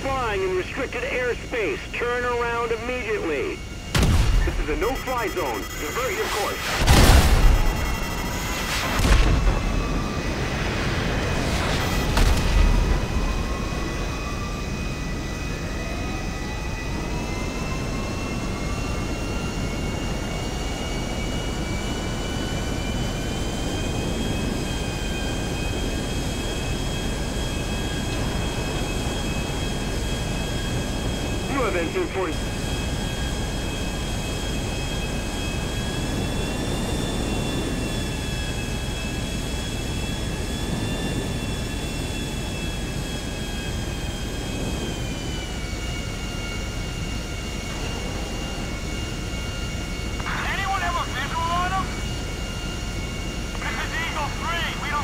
flying in restricted airspace. Turn around immediately. This is a no-fly zone. Divert your course.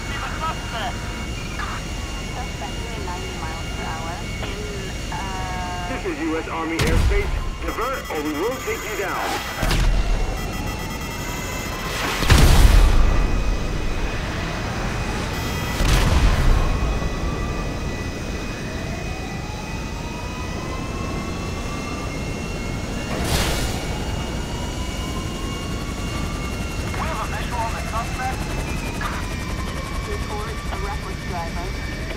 See the suspect. Suspect doing 90 miles per hour in. This is U.S. Army airspace. Divert or we will take you down. We have a visual on the suspect. Report a reckless driver